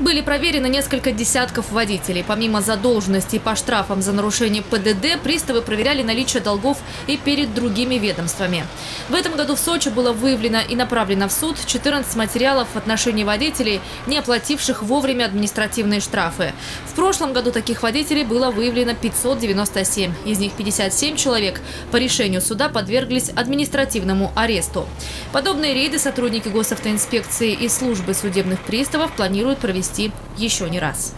Были проверены несколько десятков водителей. Помимо задолженности по штрафам за нарушение ПДД, приставы проверяли наличие долгов и перед другими ведомствами. В этом году в Сочи было выявлено и направлено в суд 14 материалов в отношении водителей, не оплативших вовремя административные штрафы. В прошлом году таких водителей было выявлено 597. Из них 57 человек по решению суда подверглись административному аресту. Подобные рейды сотрудники госавтоинспекции и службы судебных приставов планируют провести еще не раз.